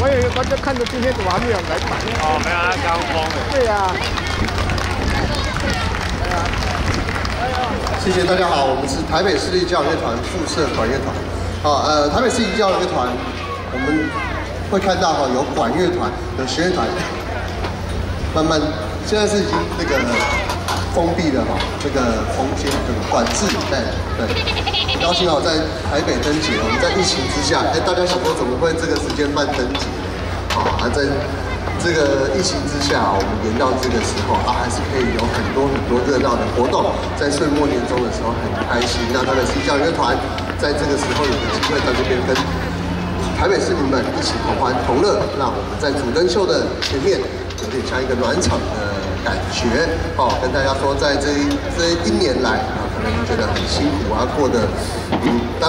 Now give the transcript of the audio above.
我以为大看着今天怎么还没有来对呀谢谢大家好我们是台北市立教育乐团宿舍管乐团。好呃台北市立教育乐团我们会看到哈有管乐团有弦乐团慢慢现在是已经那个封闭了哈，这个空间这个管制，对对。高兴哦，在台北登记，我们在疫情之下，哎，大家想说怎么会这个时间办登记？好，啊在。这个疫情之下，我们延到这个时候啊，还是可以有很多很多热闹的活动。在岁末年终的时候很开心，那台北市交乐团在这个时候有个机会在这边跟台北市民们一起同欢同乐。那我们在主灯秀的前面，有点像一个暖场的感觉。哦，跟大家说，在这一这一年来啊，可能觉得很辛苦啊，过得嗯。当